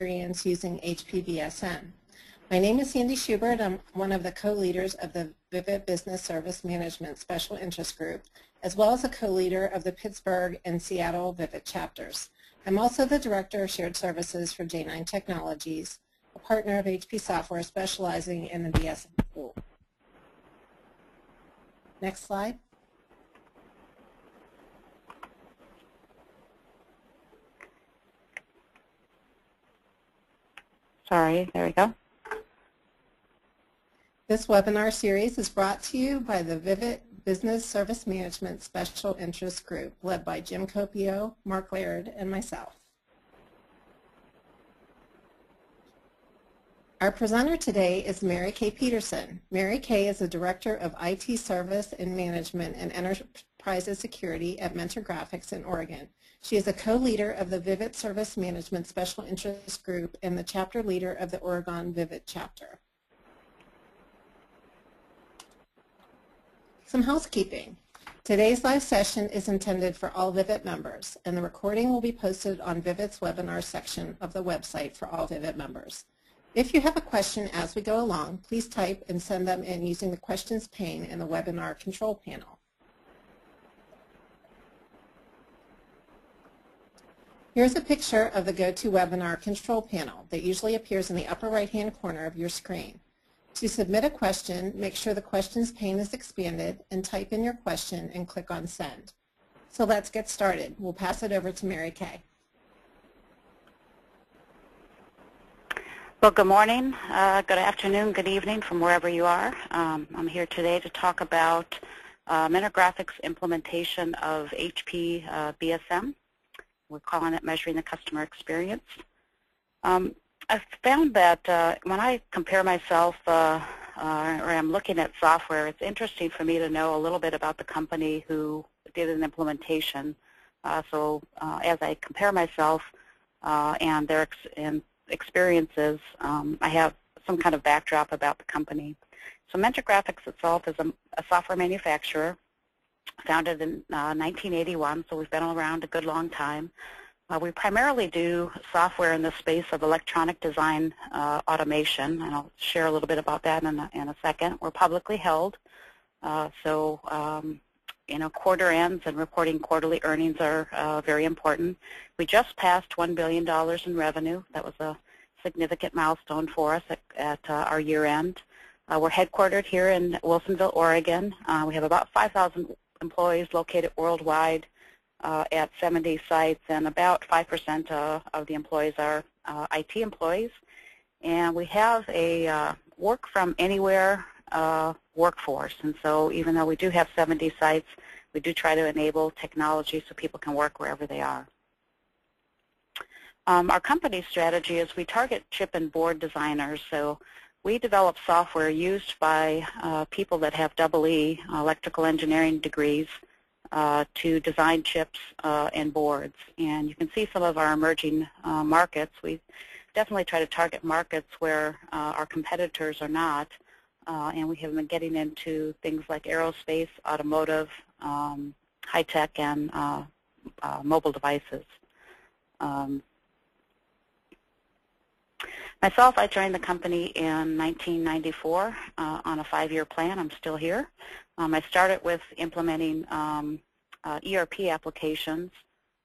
experience using HPBSM. My name is Sandy Schubert. I'm one of the co-leaders of the Vivit Business Service Management Special Interest Group, as well as a co-leader of the Pittsburgh and Seattle Vivit chapters. I'm also the Director of Shared Services for J9 Technologies, a partner of HP Software specializing in the BSM tool. Next slide. Sorry, there we go. This webinar series is brought to you by the Vivit Business Service Management Special Interest Group, led by Jim Copio, Mark Laird, and myself. Our presenter today is Mary Kay Peterson. Mary Kay is the Director of IT Service and Management and Enterprise Security at Mentor Graphics in Oregon. She is a co-leader of the Vivit Service Management Special Interest Group and the chapter leader of the Oregon Vivit chapter. Some housekeeping. Today's live session is intended for all Vivit members, and the recording will be posted on Vivit's webinar section of the website for all Vivit members. If you have a question as we go along, please type and send them in using the questions pane in the webinar control panel. Here's a picture of the GoToWebinar control panel that usually appears in the upper right-hand corner of your screen. To submit a question, make sure the questions pane is expanded and type in your question and click on send. So let's get started. We'll pass it over to Mary Kay. Well, good morning, uh, good afternoon, good evening from wherever you are. Um, I'm here today to talk about Mentor implementation of HP uh, BSM. We're calling it Measuring the Customer Experience. Um, I've found that uh, when I compare myself uh, uh, or I'm looking at software, it's interesting for me to know a little bit about the company who did an implementation. Uh, so uh, as I compare myself uh, and their ex and experiences, um, I have some kind of backdrop about the company. So Mentor Graphics itself is a, a software manufacturer founded in 1981, so we've been around a good long time. Uh, we primarily do software in the space of electronic design uh, automation, and I'll share a little bit about that in a, in a second. We're publicly held, uh, so um, you know, quarter ends and reporting quarterly earnings are uh, very important. We just passed $1 billion in revenue. That was a significant milestone for us at, at uh, our year end. Uh, we're headquartered here in Wilsonville, Oregon. we have about 5,000 employees located worldwide uh, at 70 sites, and about 5% uh, of the employees are uh, IT employees. And we have a uh, work from anywhere uh, workforce, and so even though we do have 70 sites, we do try to enable technology so people can work wherever they are. Um, our company strategy is we target chip and board designers, so we develop software used by uh, people that have double E, electrical engineering degrees, uh, to design chips uh, and boards. And you can see some of our emerging uh, markets. We definitely try to target markets where uh, our competitors are not. Uh, and we have been getting into things like aerospace, automotive, um, high-tech, and uh, mobile devices. Um, Myself, I joined the company in 1994 uh, on a five-year plan. I'm still here. Um, I started with implementing um, uh, ERP applications,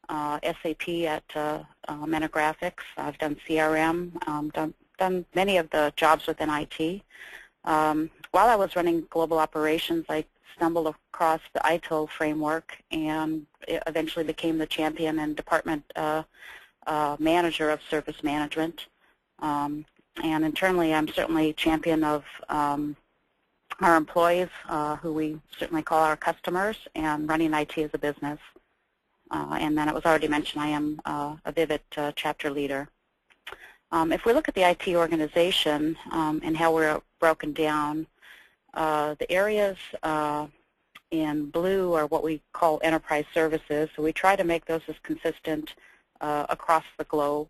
uh, SAP at uh, uh. I've done CRM, um, done, done many of the jobs within IT. Um, while I was running global operations, I stumbled across the ITIL framework and eventually became the champion and department uh, uh, manager of service management. Um, and internally, I'm certainly a champion of um, our employees, uh, who we certainly call our customers, and running IT as a business. Uh, and then it was already mentioned I am uh, a Vivit uh, chapter leader. Um, if we look at the IT organization um, and how we're broken down, uh, the areas uh, in blue are what we call enterprise services. So we try to make those as consistent across the globe.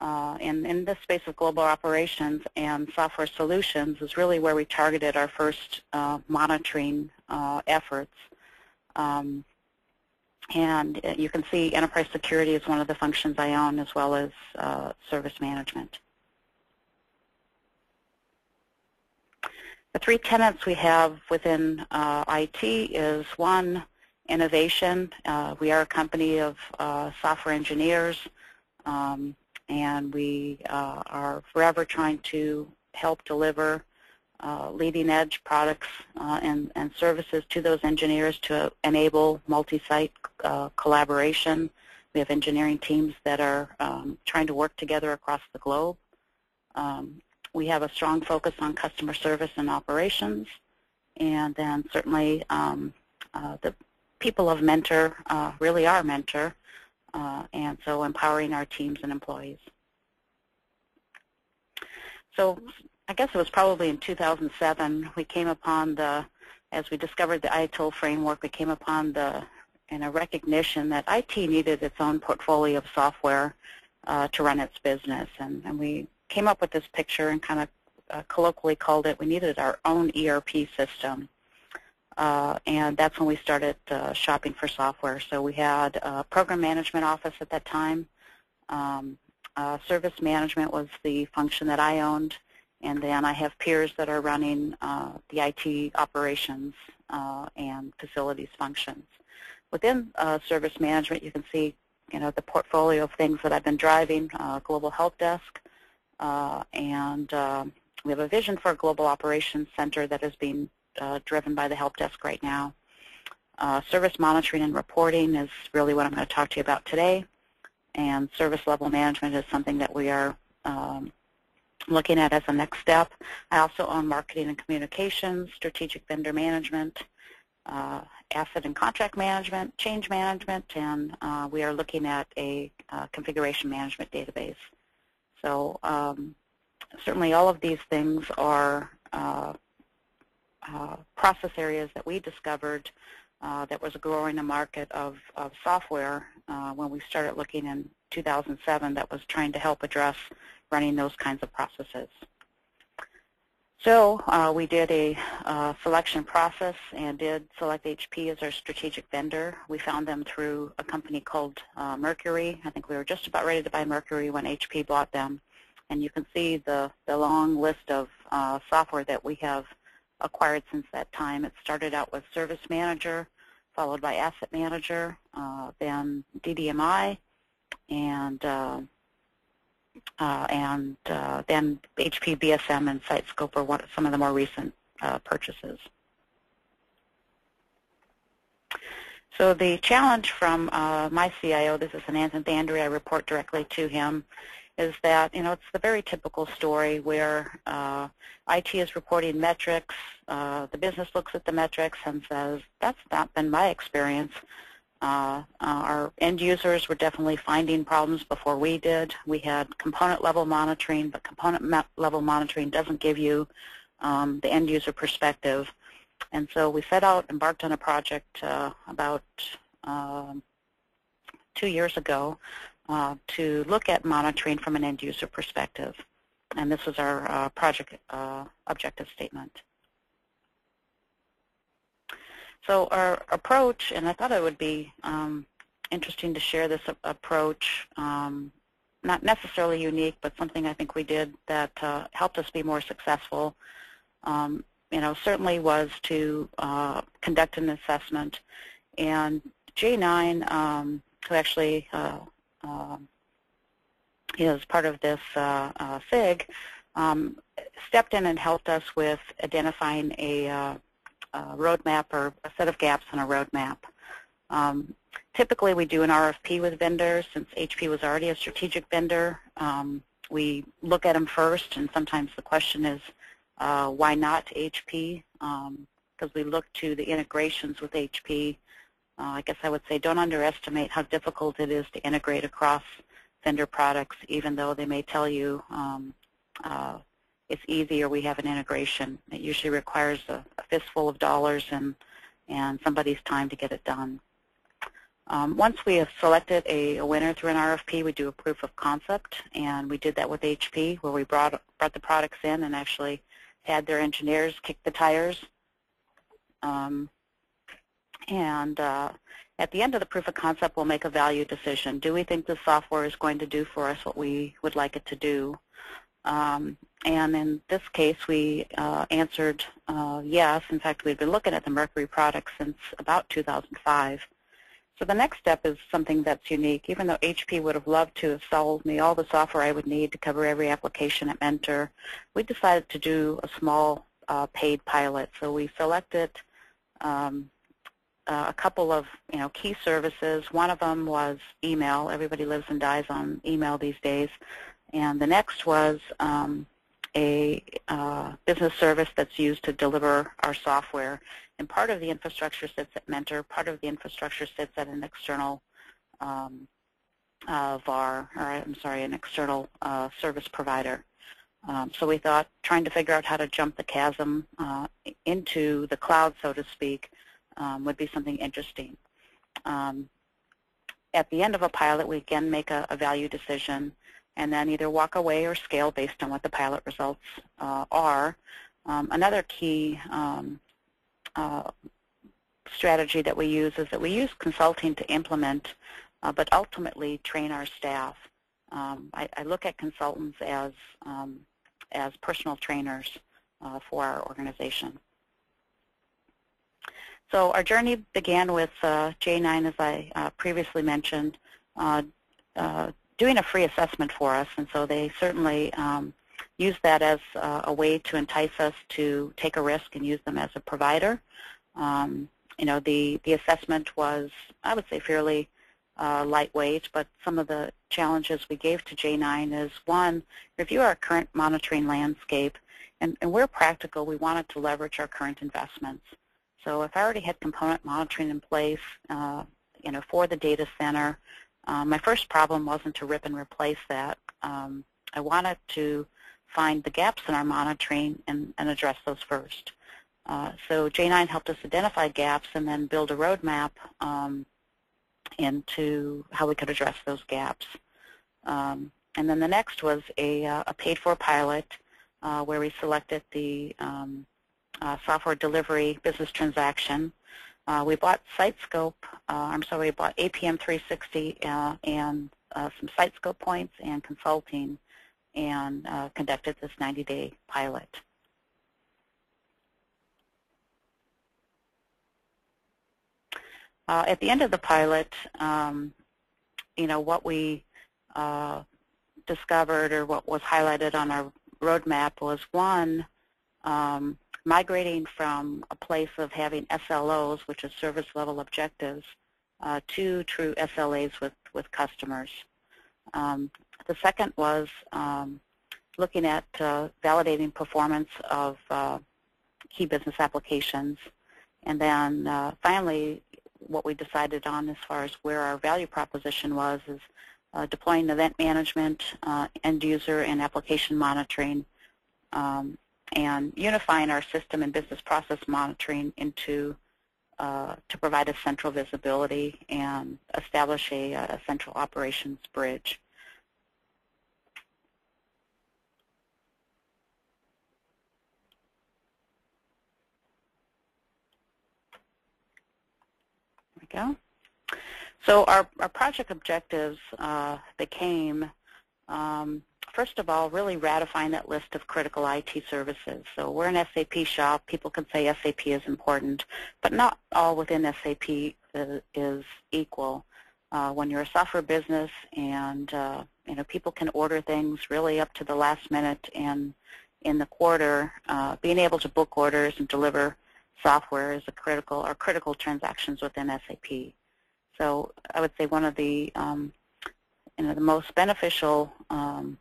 Uh, and in this space of global operations and software solutions is really where we targeted our first uh, monitoring uh, efforts. Um, And uh, you can see enterprise security is one of the functions I own as well as uh, service management. The three tenets we have within uh, IT is one, innovation. We are a company of software engineers um, and we uh, are forever trying to help deliver uh, leading edge products uh, and, and services to those engineers to enable multi-site uh, collaboration. We have engineering teams that are um, trying to work together across the globe. Um, we have a strong focus on customer service and operations. And then certainly um, uh, the people of Mentor uh, really are Mentor, uh, and so empowering our teams and employees. So I guess it was probably in 2007 we came upon the, as we discovered the ITIL framework, we came upon the in a recognition that IT needed its own portfolio of software uh, to run its business. And, and, we came up with this picture and kind of uh, colloquially called it, we needed our own ERP system. Uh, and that's when we started uh, shopping for software. So we had a program management office at that time. Um, uh, service management was the function that I owned. And then I have peers that are running uh, the IT operations uh, and facilities functions. Within uh, service management, you can see you know, the portfolio of things that I've been driving, Global Help Desk, and we have a vision for a Global Operations Center that is being uh, driven by the Help Desk right now. service monitoring and reporting is really what I'm going to talk to you about today, and service level management is something that we are um, looking at as a next step. I also own marketing and communications, strategic vendor management, uh, asset and contract management, change management, and uh, we are looking at a uh, configuration management database. So um, certainly all of these things are uh, uh, process areas that we discovered uh, that was growing a market of, of software when we started looking in 2007 that was trying to help address running those kinds of processes. So uh, we did a uh, selection process and did select HP as our strategic vendor. We found them through a company called uh, Mercury. I think we were just about ready to buy Mercury when HP bought them. And you can see the, the long list of uh, software that we have acquired since that time. It started out with Service Manager, followed by Asset Manager, uh, then DDMI, and uh, uh, and uh, then HP, BSM, and SiteScope are some of the more recent uh, purchases. So the challenge from uh, my CIO, this is Ananthan Thandri, I report directly to him, is that, you know, it's the very typical story where uh, IT is reporting metrics, uh, the business looks at the metrics and says, that's not been my experience. Uh, uh, our end users were definitely finding problems before we did. We had component level monitoring, but component level monitoring doesn't give you um, the end user perspective. And so we set out, embarked on a project uh, about um, two years ago uh, to look at monitoring from an end user perspective. And this was our uh, project uh, objective statement. So our approach, and I thought it would be um, interesting to share this approach, um, not necessarily unique, but something I think we did that uh, helped us be more successful, um, you know, certainly was to uh, conduct an assessment. And J9, um, who actually uh, is part of this uh, uh, SIG, um, stepped in and helped us with identifying a uh, a roadmap or a set of gaps in a roadmap. Um, typically, we do an RFP with vendors. Since HP was already a strategic vendor, um, we look at them first, and sometimes the question is, uh, why not HP? Because um, we look to the integrations with HP. Uh, I guess I would say don't underestimate how difficult it is to integrate across vendor products, even though they may tell you um, uh, it's easy or we have an integration. It usually requires a, a fistful of dollars and, and somebody's time to get it done. Um, once we have selected a, a, winner through an RFP, we do a proof of concept, and we did that with HP, where we brought, brought the products in and actually had their engineers kick the tires. Um, and uh, At the end of the proof of concept, we'll make a value decision. Do we think the software is going to do for us what we would like it to do? Um, and in this case, we uh, answered uh, yes. In fact, we've been looking at the Mercury product since about 2005. So the next step is something that's unique. Even though HP would have loved to have sold me all the software I would need to cover every application at Mentor, we decided to do a small uh, paid pilot. So we selected um, uh, a couple of you know key services. One of them was email. Everybody lives and dies on email these days. And the next was um, a uh, business service that's used to deliver our software. And part of the infrastructure sits at Mentor. Part of the infrastructure sits at an external um, uh, VAR, or I'm sorry, an external uh, service provider. Um, so we thought trying to figure out how to jump the chasm uh, into the cloud, so to speak, um, would be something interesting. Um, at the end of a pilot, we again make a, a, value decision and then either walk away or scale based on what the pilot results uh, are. Um, another key um, uh, strategy that we use is that we use consulting to implement, uh, but ultimately train our staff. Um, I, I, look at consultants as um, as personal trainers uh, for our organization. So our journey began with uh, J9, as I uh, previously mentioned, uh, uh, doing a free assessment for us, and so they certainly um, use that as uh, a way to entice us to take a risk and use them as a provider. Um, you know, the, the assessment was, I would say, fairly uh, lightweight, but some of the challenges we gave to J9 is, one, review our current monitoring landscape, and, and where practical, we wanted to leverage our current investments. So if I already had component monitoring in place, uh, you know, for the data center, um, my first problem wasn't to rip and replace that. Um, I wanted to find the gaps in our monitoring and, and address those first. Uh, so J9 helped us identify gaps and then build a roadmap um, into how we could address those gaps. Um, and then the next was a, uh, a paid-for pilot uh, where we selected the um, uh, software delivery business transaction. Uh, we bought SiteScope, uh, I'm sorry, we bought APM 360 uh, and uh, some SiteScope points and consulting and conducted this 90-day pilot. at the end of the pilot, um, you know, what we discovered or what was highlighted on our roadmap was one, um, migrating from a place of having SLOs, which is service level objectives, uh, to true SLAs with, with customers. Um, the second was um, looking at uh, validating performance of uh, key business applications. And then uh, finally, what we decided on as far as where our value proposition was is uh, deploying event management, uh, end user, and application monitoring um, and unifying our system and business process monitoring into uh, to provide a central visibility and establish a, a central operations bridge. There we go. So our, our project objectives uh, became um, first of all, really ratifying that list of critical IT services. So we're an SAP shop. People can say SAP is important, but not all within SAP is equal. Uh, when you're a software business and uh, you know people can order things really up to the last minute and in the quarter, uh, being able to book orders and deliver software is a critical or critical transactions within SAP. So I would say one of the um, you know the most beneficial um,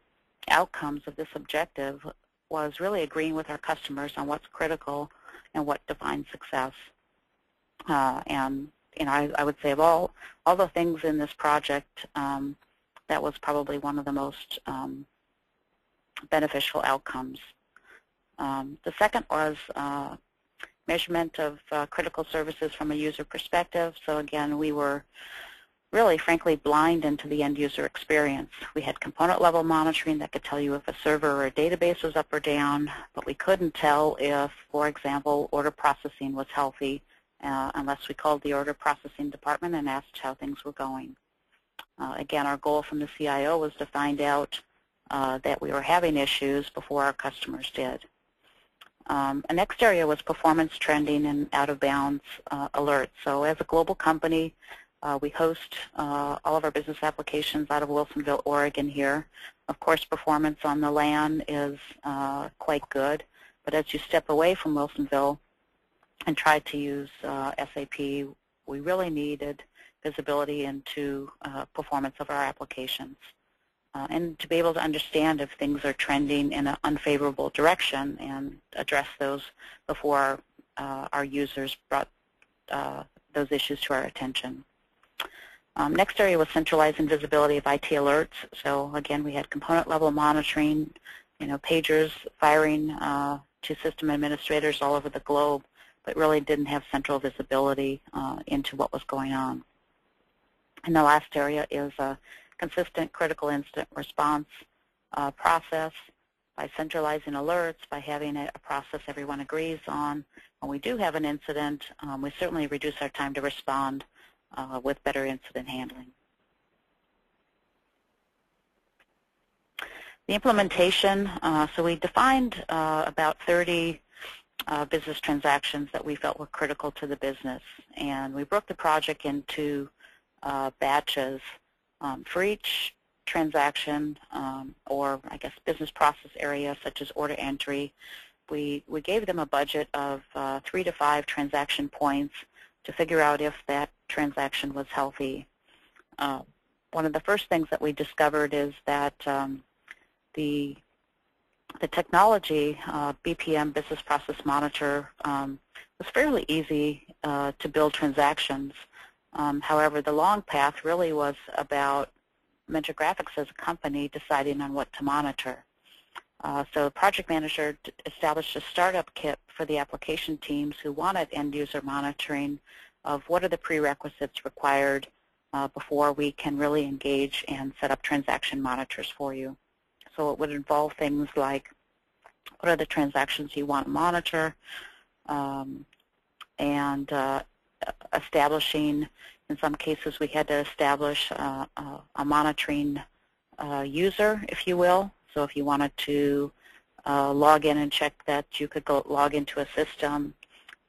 outcomes of this objective was really agreeing with our customers on what's critical and what defines success. Uh, and you know, I, I, would say of all all the things in this project, um, that was probably one of the most um, beneficial outcomes. Um, the second was uh, measurement of uh, critical services from a user perspective. So again, we were really, frankly, blind into the end user experience. We had component level monitoring that could tell you if a server or a database was up or down, but we couldn't tell if, for example, order processing was healthy uh, unless we called the order processing department and asked how things were going. Uh, again, our goal from the CIO was to find out uh, that we were having issues before our customers did. Um, next area was performance trending and out-of-bounds uh, alerts. So as a global company, uh, we host uh, all of our business applications out of Wilsonville, Oregon here. Of course, performance on the LAN is uh, quite good, but as you step away from Wilsonville and try to use uh, SAP, we really needed visibility into uh, performance of our applications. Uh, and to be able to understand if things are trending in an unfavorable direction and address those before our users brought those issues to our attention. Um, next area was centralizing visibility of IT alerts. So again, we had component level monitoring, you know, pagers firing uh, to system administrators all over the globe, but really didn't have central visibility uh, into what was going on. And the last area is a consistent critical incident response uh, process by centralizing alerts, by having a, process everyone agrees on. When we do have an incident, um, we certainly reduce our time to respond uh, with better incident handling. The implementation, uh, so we defined uh, about 30 uh, business transactions that we felt were critical to the business. And we broke the project into uh, batches um, for each transaction um, or I guess business process area such as order entry, we, we gave them a budget of uh, three to five transaction points to figure out if that transaction was healthy. Uh, one of the first things that we discovered is that um, the the technology, uh, BPM Business Process Monitor, um, was fairly easy uh, to build transactions. Um, however, the long path really was about Mentor Graphics as a company deciding on what to monitor. Uh, so the project manager established a startup kit for the application teams who wanted end-user monitoring of what are the prerequisites required uh, before we can really engage and set up transaction monitors for you. So it would involve things like what are the transactions you want to monitor, um, and uh, establishing, in some cases we had to establish uh, a, a monitoring uh, user, if you will. So if you wanted to uh, log in and check that you could go log into a system,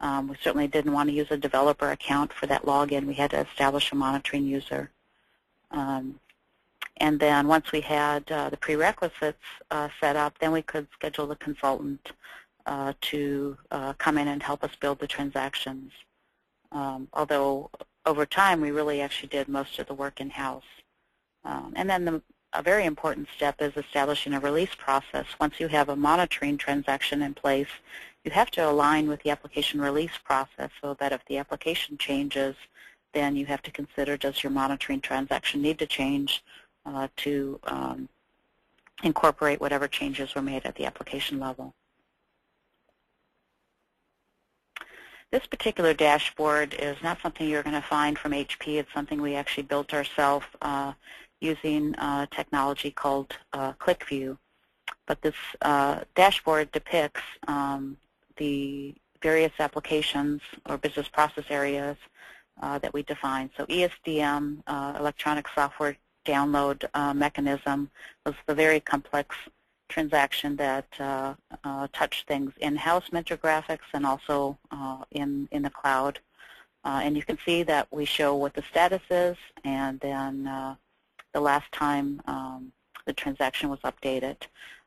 um, we certainly didn't want to use a developer account for that login. We had to establish a monitoring user. Um, and then once we had uh, the prerequisites uh, set up, then we could schedule the consultant uh, to uh, come in and help us build the transactions um, although over time we really actually did most of the work in-house. Um, and then the, a very important step is establishing a release process. Once you have a monitoring transaction in place, you have to align with the application release process so that if the application changes, then you have to consider does your monitoring transaction need to change uh, to um, incorporate whatever changes were made at the application level. This particular dashboard is not something you're going to find from HP. It's something we actually built ourselves uh, using uh, technology called uh, QlikView. But this uh, dashboard depicts um, the various applications or business process areas uh, that we define. So ESDM, uh, electronic software download mechanism, was the very complex transaction that uh, uh, touched things in-house Mentor Graphics and also uh, in, in the cloud. Uh, and you can see that we show what the status is and then uh, the last time um, the transaction was updated.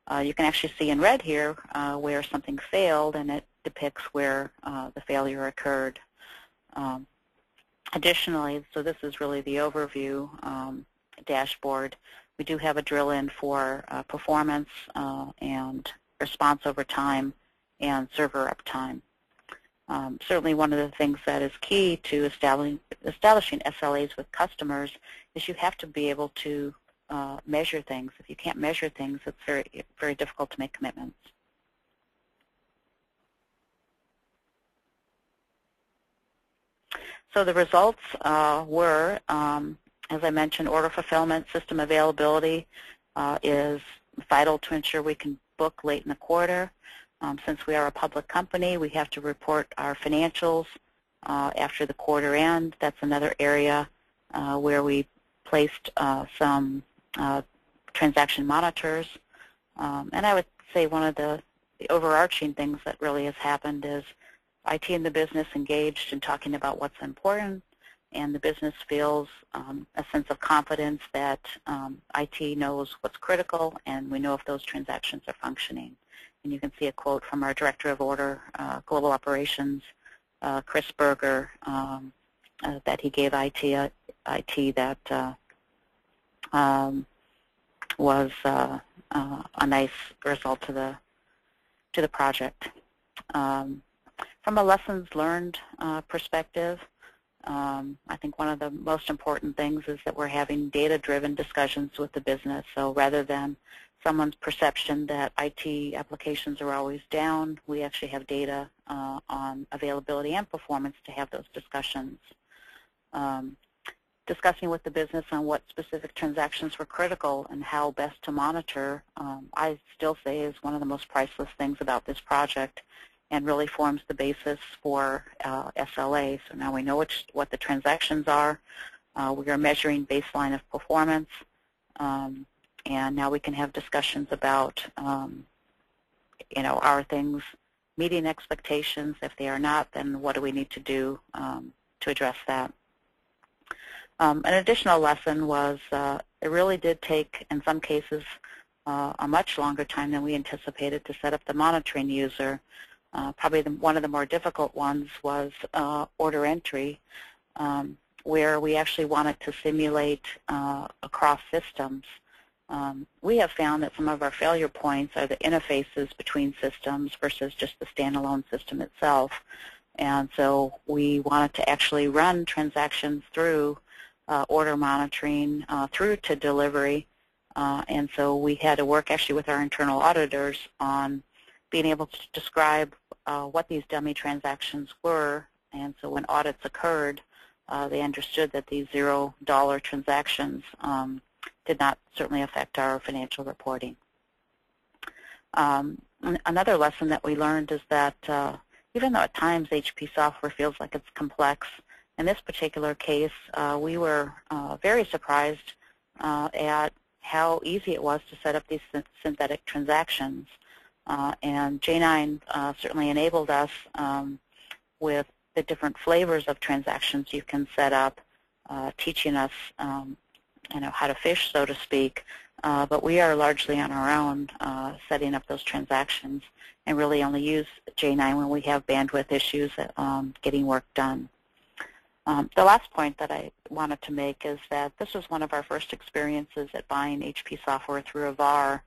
Uh, you can actually see in red here where something failed and it depicts where the failure occurred. Um, additionally, so this is really the overview um, dashboard. We do have a drill in for uh, performance uh, and response over time and server uptime. Um, certainly one of the things that is key to establishing, establishing SLAs with customers is you have to be able to uh, measure things. If you can't measure things, it's very, very difficult to make commitments. So the results uh, were um, as I mentioned, order fulfillment, system availability uh, is vital to ensure we can book late in the quarter. Um, since we are a public company, we have to report our financials uh, after the quarter end. That's another area uh, where we placed uh, some uh, transaction monitors. Um, and I would say one of the, the overarching things that really has happened is IT and the business engaged in talking about what's important, and the business feels um, a sense of confidence that um, IT knows what's critical, and we know if those transactions are functioning. And you can see a quote from our Director of Order, uh, Global Operations, uh, Chris Berger, um, uh, that he gave IT, uh, IT that uh, um, was uh, a nice result to the to the project. Um, from a lessons learned perspective, um, I think one of the most important things is that we're having data-driven discussions with the business. So rather than someone's perception that IT applications are always down, we actually have data uh, on availability and performance to have those discussions. Um, discussing with the business on what specific transactions were critical and how best to monitor, um, I still say is one of the most priceless things about this project and really forms the basis for uh, SLA. So now we know which, what the transactions are. Uh, we are measuring baseline of performance. Um, and now we can have discussions about, um, you know, are things meeting expectations? If they are not, then what do we need to do um, to address that? Um, an additional lesson was uh, it really did take, in some cases, uh, a much longer time than we anticipated to set up the monitoring user. Uh, probably the, one of the more difficult ones was uh, order entry, um, where we actually wanted to simulate uh, across systems. Um, we have found that some of our failure points are the interfaces between systems versus just the standalone system itself. And so we wanted to actually run transactions through uh, order monitoring uh, through to delivery. Uh, and so we had to work actually with our internal auditors on being able to describe uh, what these dummy transactions were. And so when audits occurred, uh, they understood that these zero dollar transactions um, did not certainly affect our financial reporting. Um, another lesson that we learned is that uh, even though at times HP software feels like it's complex, in this particular case, uh, we were uh, very surprised uh, at how easy it was to set up these synthetic transactions. Uh, and J9 uh, certainly enabled us um, with the different flavors of transactions you can set up, uh, teaching us um, you know, how to fish, so to speak. But we are largely on our own setting up those transactions and really only use J9 when we have bandwidth issues um, getting work done. Um, the last point that I wanted to make is that this was one of our first experiences at buying HP software through a VAR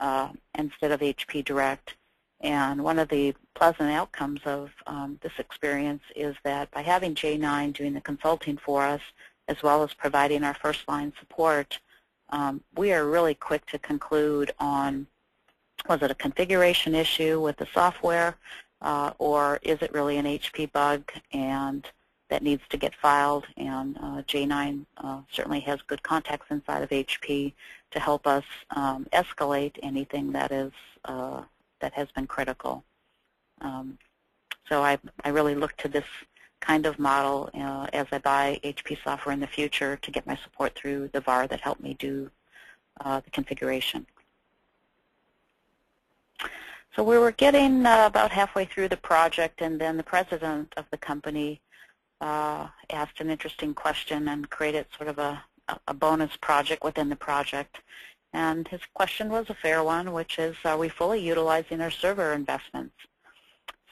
uh, instead of HP Direct. And one of the pleasant outcomes of um, this experience is that by having J9 doing the consulting for us, as well as providing our first line support, um, we are really quick to conclude on was it a configuration issue with the software uh, or is it really an HP bug and that needs to get filed and uh, J9 uh, certainly has good contacts inside of HP to help us um, escalate anything that is uh, that has been critical. Um, so I, I really look to this kind of model uh, as I buy HP software in the future to get my support through the VAR that helped me do uh, the configuration. So we were getting uh, about halfway through the project and then the president of the company uh, asked an interesting question and created sort of a, a bonus project within the project. And his question was a fair one, which is, are we fully utilizing our server investments?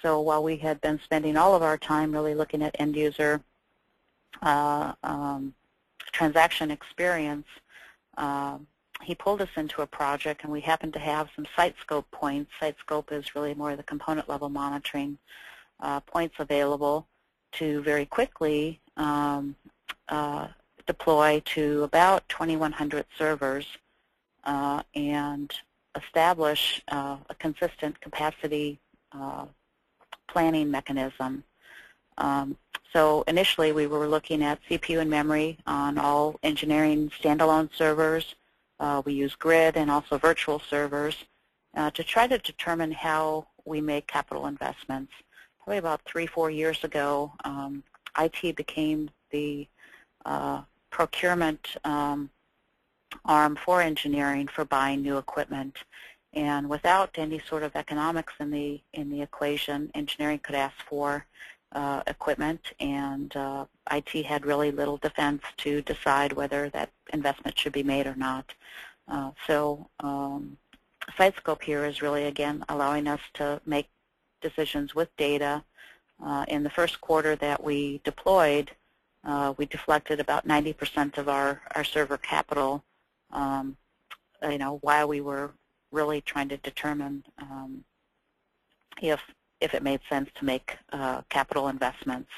So while we had been spending all of our time really looking at end user uh, um, transaction experience, uh, he pulled us into a project and we happened to have some SiteScope points. SiteScope is really more the component level monitoring uh, points available to very quickly um, uh, deploy to about 2,100 servers uh, and establish uh, a consistent capacity uh, planning mechanism. Um, so initially we were looking at CPU and memory on all engineering standalone servers. Uh, we use grid and also virtual servers uh, to try to determine how we make capital investments. Probably about three, four years ago, um, IT became the uh, procurement um, arm for engineering for buying new equipment. And without any sort of economics in the in the equation, engineering could ask for uh, equipment, and uh, IT had really little defense to decide whether that investment should be made or not. Uh, so um, SiteScope here is really, again, allowing us to make decisions with data. Uh, in the first quarter that we deployed, uh, we deflected about 90% of our, our server capital, um, you know, while we were really trying to determine um, if if it made sense to make uh, capital investments.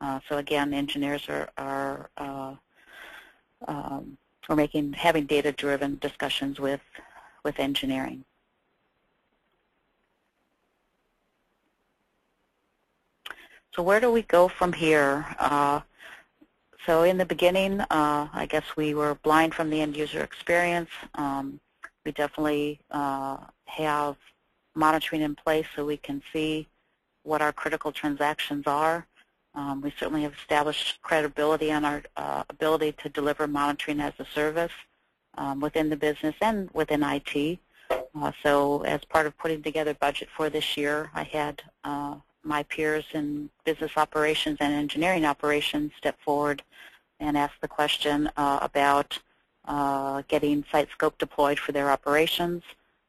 Uh, so again, engineers are are uh, um, are making having data-driven discussions with with engineering. So where do we go from here? Uh, so in the beginning, uh, I guess we were blind from the end user experience. Um, we definitely uh, have monitoring in place so we can see what our critical transactions are. Um, we certainly have established credibility on our uh, ability to deliver monitoring as a service um, within the business and within IT. Uh, so as part of putting together budget for this year, I had uh, my peers in business operations and engineering operations step forward and ask the question uh, about uh, getting SiteScope deployed for their operations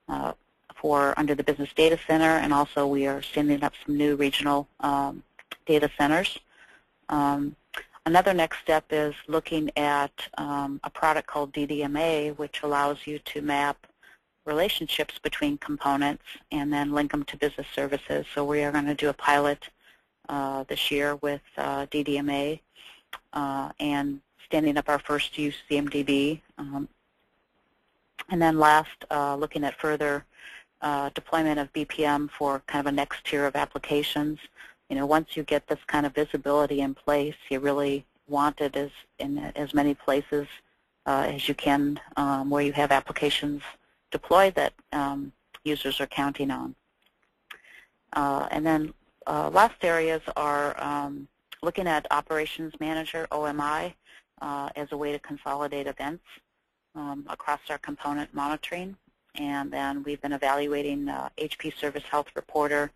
uh, for under the Business Data Center, and also we are standing up some new regional um, data centers. Um, another next step is looking at um, a product called DDMA, which allows you to map relationships between components and then link them to business services. So we are going to do a pilot uh, this year with uh, DDMA uh, and standing up our first use CMDB. Um, and then last, uh, looking at further uh, deployment of BPM for kind of a next tier of applications. You know, once you get this kind of visibility in place, you really want it as in as many places uh, as you can um, where you have applications deployed that um, users are counting on. Uh, and then uh, last areas are um, looking at Operations Manager, OMI, uh, as a way to consolidate events um, across our component monitoring. And then we've been evaluating uh, HP Service Health Reporter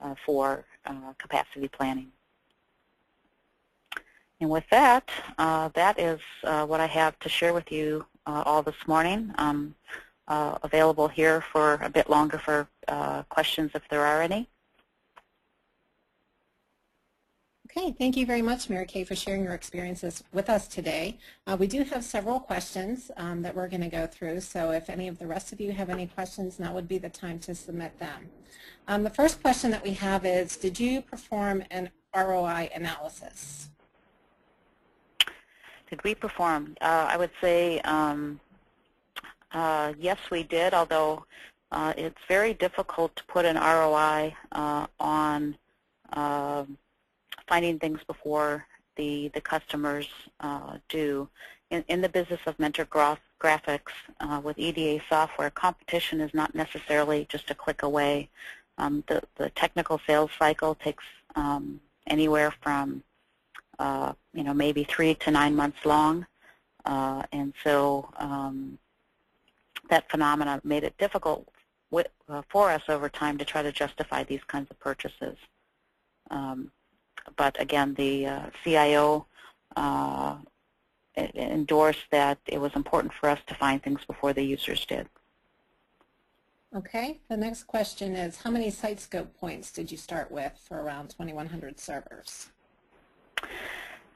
uh, for uh, capacity planning. And with that, uh, that is uh, what I have to share with you all this morning. Um, available here for a bit longer for questions if there are any. Okay, thank you very much, Mary Kay, for sharing your experiences with us today. Uh, we do have several questions um, that we're going to go through, so if any of the rest of you have any questions, now would be the time to submit them. Um, the first question that we have is, did you perform an ROI analysis? Did we perform? Uh, I would say um, uh, yes, we did, although uh, it's very difficult to put an ROI uh, on um, finding things before the, the customers uh, do. In, in the business of mentor graph, graphics uh, with EDA software, competition is not necessarily just a click away. Um, the, the technical sales cycle takes um, anywhere from you know maybe three to nine months long, and so um, that phenomena made it difficult with, uh, for us over time to try to justify these kinds of purchases. Um, but again, the uh, CIO uh, endorsed that it was important for us to find things before the users did. Okay, the next question is how many SiteScope points did you start with for around 2,100 servers?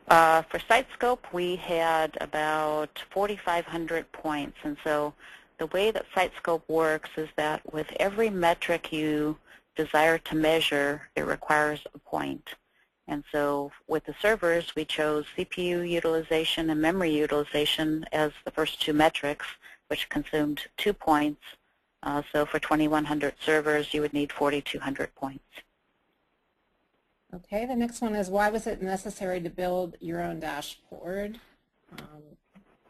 Uh, for SiteScope, we had about 4,500 points, and so the way that SiteScope works is that with every metric you desire to measure, it requires a point. And so with the servers, we chose CPU utilization and memory utilization as the first two metrics, which consumed two points. Uh, so for 2,100 servers, you would need 4,200 points. Okay, the next one is why was it necessary to build your own dashboard? Um,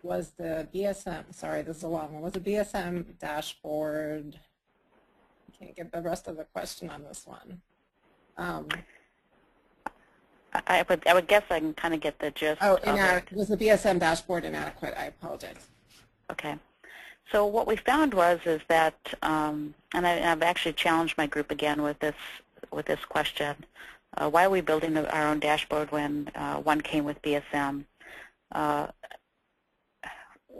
was the BSM, sorry, this is a long one, was the BSM dashboard, I can't get the rest of the question on this one. Um, I, would I would guess I can kind of get the gist. Oh, inadequate, it. was the BSM dashboard inadequate? I apologize. Okay. So what we found was is that, um, and I, I've actually challenged my group again with this with this question: uh, Why are we building our own dashboard when uh, one came with BSM? Uh,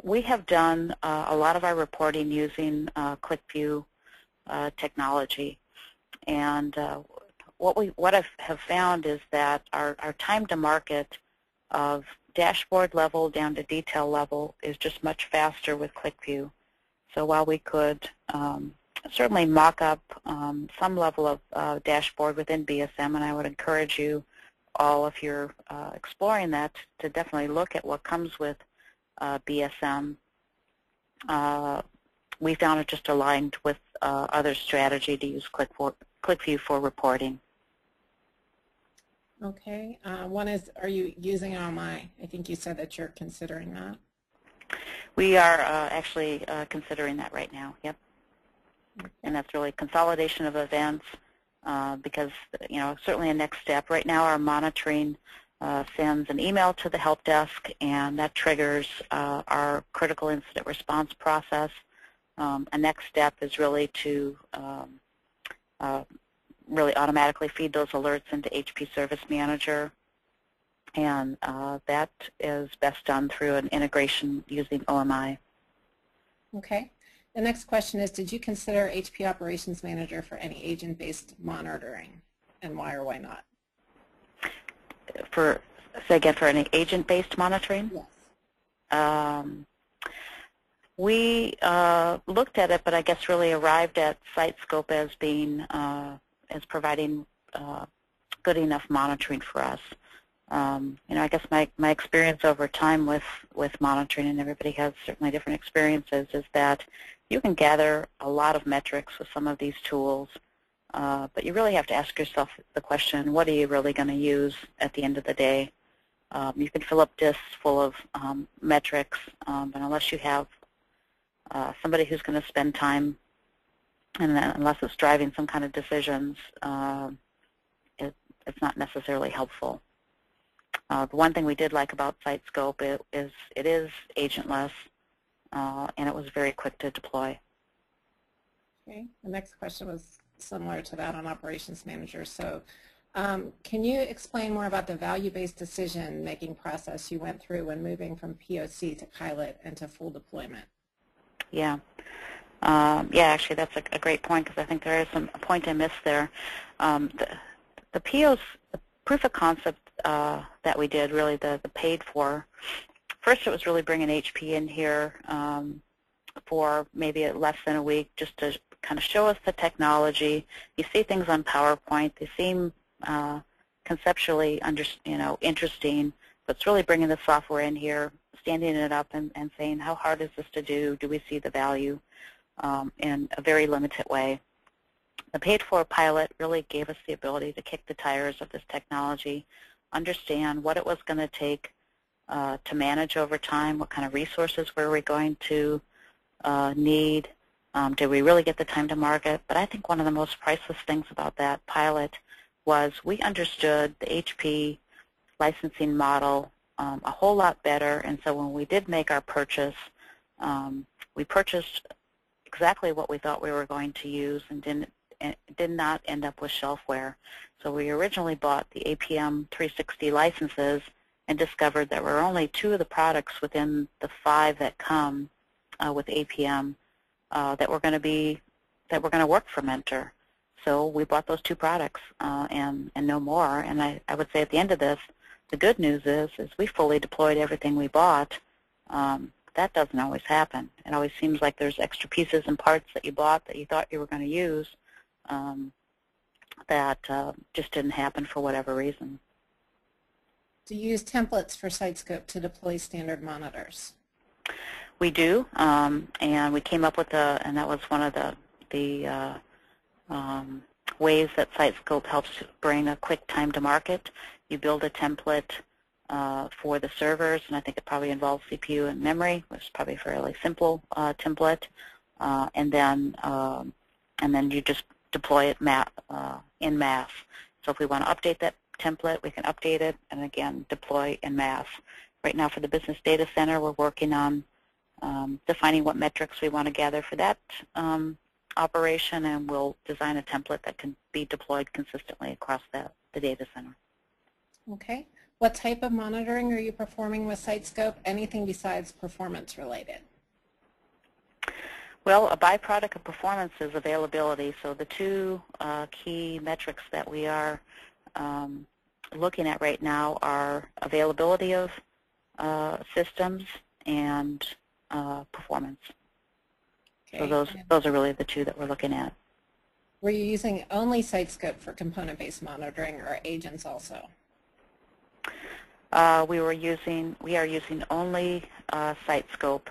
we have done uh, a lot of our reporting using uh, QlikView uh, technology, and uh, what we what I have found is that our, our time to market of dashboard level down to detail level is just much faster with QlikView. So while we could um, certainly mock up um, some level of uh, dashboard within BSM, and I would encourage you all, if you're uh, exploring that, to definitely look at what comes with uh, BSM. Uh, we found it just aligned with uh, other strategy to use Qlik for, QlikView for reporting. Okay. Uh, one is, are you using OMI? I think you said that you're considering that. We are uh, actually uh, considering that right now, yep. And that's really consolidation of events uh, because, you know, certainly a next step. Right now our monitoring uh, sends an email to the help desk and that triggers uh, our critical incident response process. Um, a next step is really to um, uh, really automatically feed those alerts into HP Service Manager. And uh, that is best done through an integration using OMI. Okay. The next question is, did you consider HP Operations Manager for any agent-based monitoring, and why or why not? For, say again, for any agent-based monitoring? Yes. Um, we uh, looked at it, but I guess really arrived at SiteScope as being uh, as providing uh, good enough monitoring for us. Um, you know, I guess my, my experience over time with, with monitoring, and everybody has certainly different experiences, is that you can gather a lot of metrics with some of these tools, uh, but you really have to ask yourself the question, what are you really going to use at the end of the day? Um, you can fill up disks full of um, metrics, um, but unless you have uh, somebody who's going to spend time and unless it's driving some kind of decisions, uh, it, it's not necessarily helpful. Uh, the one thing we did like about SiteScope it, is it is agentless, uh, and it was very quick to deploy. Okay. The next question was similar to that on Operations Manager. So um, can you explain more about the value-based decision-making process you went through when moving from POC to pilot and to full deployment? Yeah. Um, yeah, actually, that's a, a great point because I think there is some a point I missed there. Um, the, the POs, the proof of concept uh, that we did, really the, the paid for, first it was really bringing HP in here um, for maybe less than a week just to kind of show us the technology. You see things on PowerPoint. They seem uh, conceptually under, you know, interesting, but it's really bringing the software in here, standing it up and, and saying, how hard is this to do? Do we see the value? um, in a very limited way. The paid-for pilot really gave us the ability to kick the tires of this technology, understand what it was going to take uh, to manage over time, what kind of resources were we going to uh, need, um, did we really get the time to market. But I think one of the most priceless things about that pilot was we understood the HP licensing model um, a whole lot better, and so when we did make our purchase, um, we purchased exactly what we thought we were going to use and didn't did not end up with shelfware. So we originally bought the APM 360 licenses and discovered there were only two of the products within the five that come uh, with APM uh, that were going to be that were going to work for Mentor. So we bought those two products uh, and and no more. And I, I would say at the end of this, the good news is is we fully deployed everything we bought. Um, that doesn't always happen. It always seems like there's extra pieces and parts that you bought that you thought you were going to use um, that uh, just didn't happen for whatever reason. You use templates for SiteScope to deploy standard monitors? We do, um, and we came up with a, and that was one of the the uh, um, ways that SiteScope helps bring a quick time to market. You build a template uh, for the servers, and I think it probably involves CPU and memory, which is probably a fairly simple uh, template, uh, and then um, and then you just deploy it ma uh, in mass. So if we want to update that template. We can update it and, again, deploy in masse. Right now for the Business Data Center, we're working on um, defining what metrics we want to gather for that um, operation, and we'll design a template that can be deployed consistently across the, the data center. Okay. What type of monitoring are you performing with SiteScope? Anything besides performance related? Well, a byproduct of performance is availability. So the two uh, key metrics that we are um, looking at right now are availability of uh, systems and uh, performance. Okay. So those those are really the two that we're looking at. Were you using only SiteScope for component-based monitoring or agents also? Uh, we were using we are using only uh, SiteScope.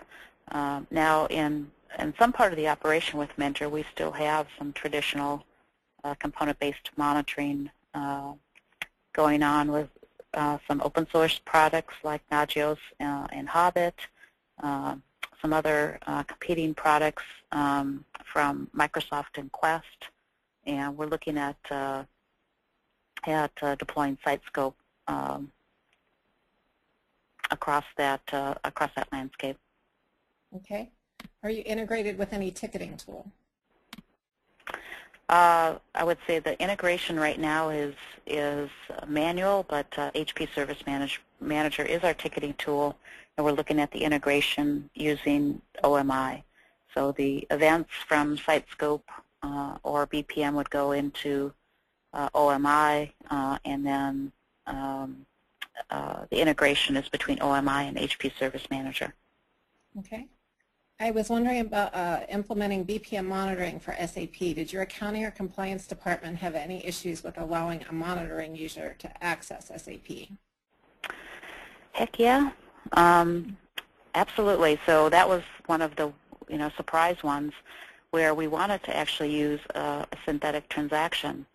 Um, now in in some part of the operation with Mentor, we still have some traditional uh, component-based monitoring uh, going on with uh, some open source products like Nagios uh, and Hobbit, uh, some other uh, competing products um, from Microsoft and Quest, and we're looking at at deploying SiteScope um, across that across that landscape. Okay. Are you integrated with any ticketing tool? Uh, I would say the integration right now is is manual, but uh, HP Service Manage, Manager is our ticketing tool, and we're looking at the integration using OMI. So the events from SiteScope uh, or BPM would go into uh, OMI, uh, and then um, uh, the integration is between OMI and HP Service Manager. Okay. I was wondering about uh, implementing BPM monitoring for SAP. Did your accounting or compliance department have any issues with allowing a monitoring user to access SAP? Heck yeah, um, absolutely. So that was one of the you know surprise ones where we wanted to actually use a, a synthetic transaction,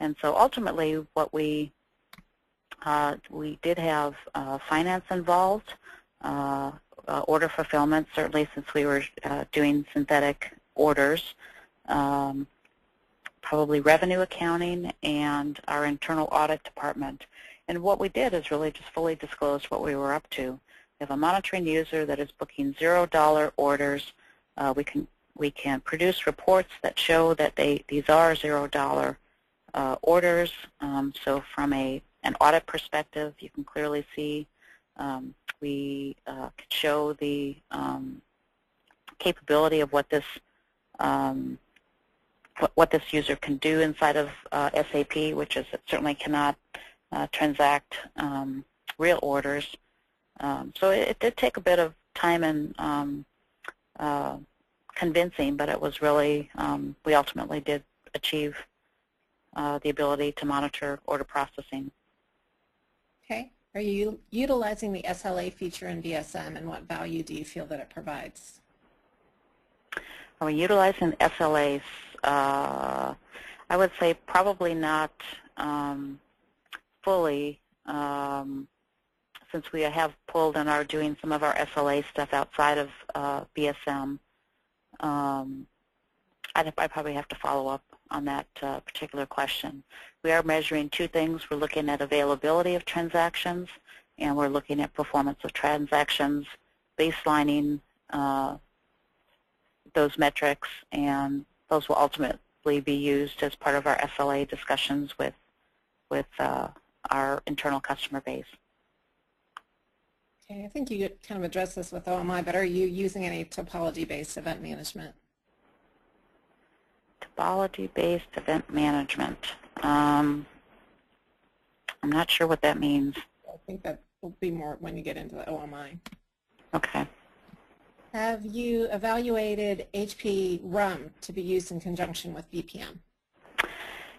and so ultimately what we uh, we did have uh, finance involved. Uh, uh, order fulfillment, certainly since we were uh, doing synthetic orders, um, probably revenue accounting, and our internal audit department. And what we did is really just fully disclosed what we were up to. We have a monitoring user that is booking $0 orders. Uh, we can we can produce reports that show that they these are $0 uh, orders. Um, so from a an audit perspective, you can clearly see um, we uh, could show the um, capability of what this um, what, what, this user can do inside of uh, SAP, which is it certainly cannot uh, transact um, real orders. Um, so it, it, did take a bit of time and um, uh, convincing, but it was really um, we ultimately did achieve uh, the ability to monitor order processing. Okay. Are you utilizing the SLA feature in BSM and what value do you feel that it provides? Are we utilizing SLAs? Uh, I would say probably not um, fully um, since we have pulled and are doing some of our SLA stuff outside of uh, BSM. Um, I'd, i probably have to follow up on that uh, particular question. We are measuring two things. We're looking at availability of transactions, and we're looking at performance of transactions, baselining uh, those metrics, and those will ultimately be used as part of our SLA discussions with, with uh, our internal customer base. Okay, I think you kind of addressed this with OMI, but are you using any topology-based event management? Topology-based event management. Um, I'm not sure what that means. I think that will be more when you get into the OMI. Okay. Have you evaluated HP RUM to be used in conjunction with BPM?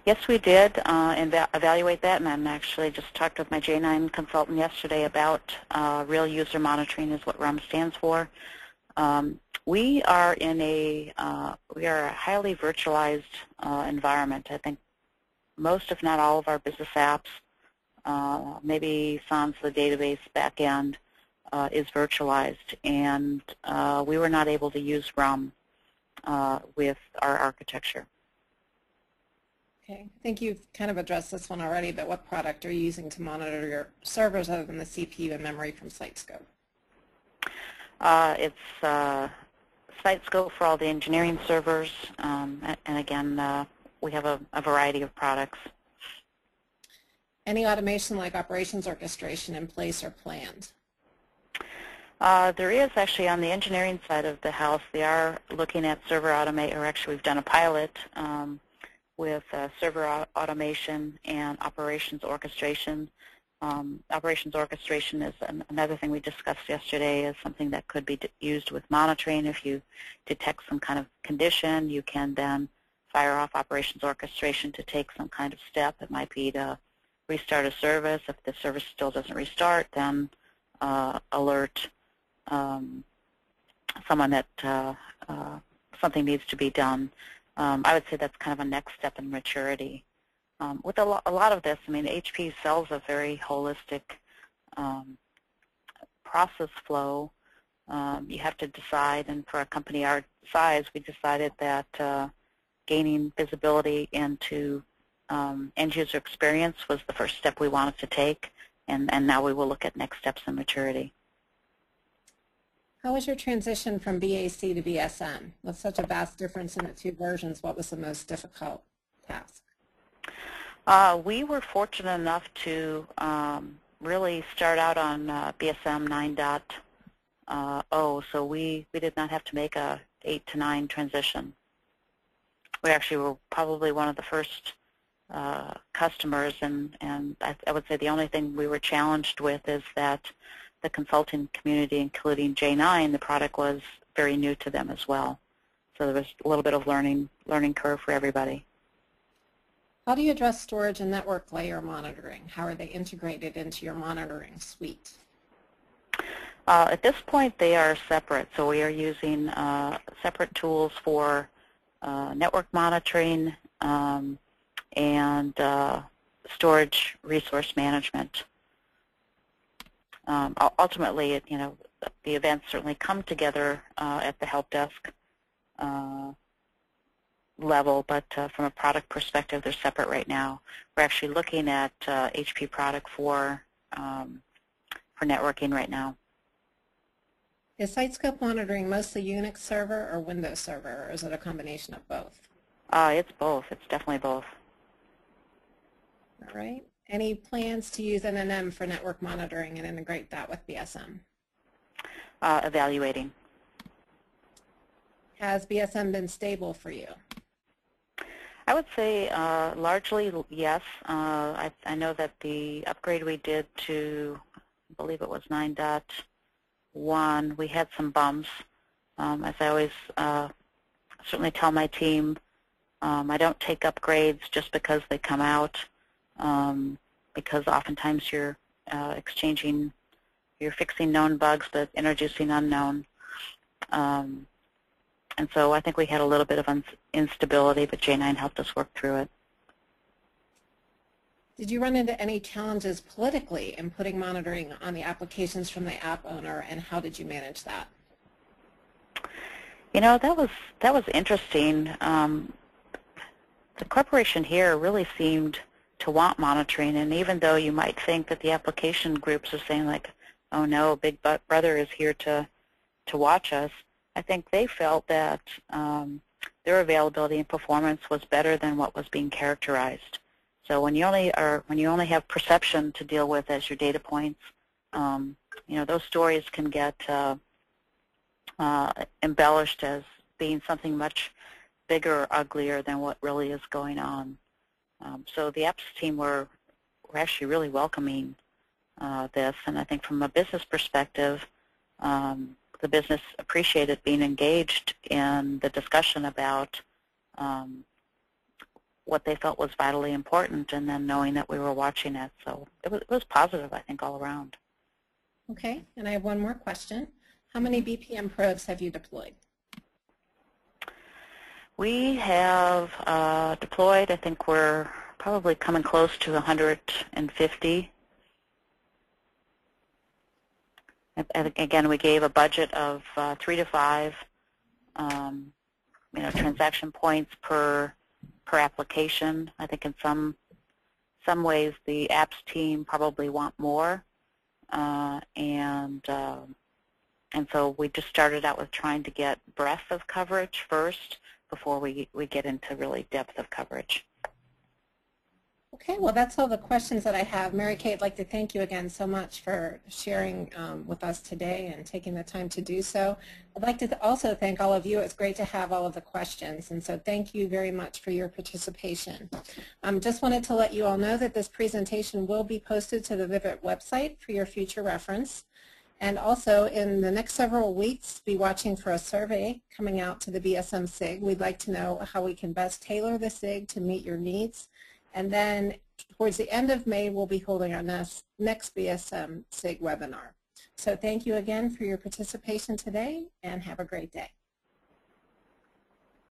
Yes, we did uh, evaluate that, and I actually just talked with my J9 consultant yesterday about uh, real user monitoring is what RUM stands for. Um, we are in a uh, we are a highly virtualized uh, environment. I think most, if not all, of our business apps, uh, maybe sans the database backend, uh, is virtualized, and we were not able to use RUM with our architecture. Okay, I think you've kind of addressed this one already, but what product are you using to monitor your servers other than the CPU and memory from SiteScope? Uh, it's uh, SiteScope for all the engineering servers, um, and, again, uh, we have a, a, variety of products. Any automation like operations orchestration in place or planned? Uh, there is actually on the engineering side of the house, they are looking at server automate, or actually we've done a pilot um, with uh, server automation and operations orchestration. Um, operations orchestration is an, another thing we discussed yesterday is something that could be used with monitoring. If you detect some kind of condition, you can then fire off operations orchestration to take some kind of step. It might be to restart a service. If the service still doesn't restart, then uh, alert um, someone that uh, uh, something needs to be done um, I would say that's kind of a next step in maturity. Um, with a, lo a, lot of this, I mean, HP sells a very holistic um, process flow. Um, you have to decide, and for a company our size, we decided that uh, gaining visibility into um, end user experience was the first step we wanted to take, and, and now we will look at next steps in maturity. How was your transition from BAC to BSM? With such a vast difference in the two versions, what was the most difficult task? Uh, we were fortunate enough to um, really start out on uh, BSM 9.0, so we, we did not have to make a 8 to 9 transition. We actually were probably one of the first uh, customers, and, and I, I would say the only thing we were challenged with is that the consulting community, including J9, the product was very new to them as well. So there was a little bit of learning learning curve for everybody. How do you address storage and network layer monitoring? How are they integrated into your monitoring suite? Uh, at this point, they are separate. So we are using uh, separate tools for uh, network monitoring um, and uh, storage resource management um, ultimately, you know, the events certainly come together uh, at the help desk uh, level, but uh, from a product perspective, they're separate right now. We're actually looking at HP uh, product for um, for networking right now. Is SiteScope monitoring mostly Unix server or Windows server, or is it a combination of both? Uh, it's both. It's definitely both. All right. Any plans to use NNM for network monitoring and integrate that with BSM? Uh, evaluating. Has BSM been stable for you? I would say uh, largely yes. Uh, I, I, know that the upgrade we did to, I believe it was 9.1, we had some bumps. Um, as I always uh, certainly tell my team, um, I don't take upgrades just because they come out um, because oftentimes you're uh, exchanging, you're fixing known bugs but introducing unknown. Um, and so I think we had a little bit of instability, but J9 helped us work through it. Did you run into any challenges politically in putting monitoring on the applications from the app owner, and how did you manage that? You know, that was that was interesting. Um, the corporation here really seemed to want monitoring. And even though you might think that the application groups are saying like, oh no, Big Brother is here to, to watch us, I think they felt that um, their availability and performance was better than what was being characterized. So when you only are when you only have perception to deal with as your data points, um, you know those stories can get uh, uh, embellished as being something much bigger or uglier than what really is going on. Um, so the apps team were, were actually really welcoming uh, this, and I think from a business perspective, um, the business appreciated being engaged in the discussion about um, what they felt was vitally important, and then knowing that we were watching it. So it was, it was positive, I think, all around. Okay, and I have one more question. How many BPM probes have you deployed? We have uh, deployed, I think we're probably coming close to 150. And again, we gave a budget of uh, three to five, um, you know, transaction points per per application. I think in some some ways the apps team probably want more, uh, and um and so we just started out with trying to get breadth of coverage first before we we get into really depth of coverage. Okay, well, that's all the questions that I have. Mary Kay, I'd like to thank you again so much for sharing um, with us today and taking the time to do so. I'd like to also thank all of you. It's great to have all of the questions, and so thank you very much for your participation. Um, just wanted to let you all know that this presentation will be posted to the VIVIT website for your future reference. And also, in the next several weeks, be watching for a survey coming out to the BSM SIG. We'd like to know how we can best tailor the SIG to meet your needs. And then towards the end of May, we'll be holding our next, next BSM SIG webinar. So thank you again for your participation today, and have a great day.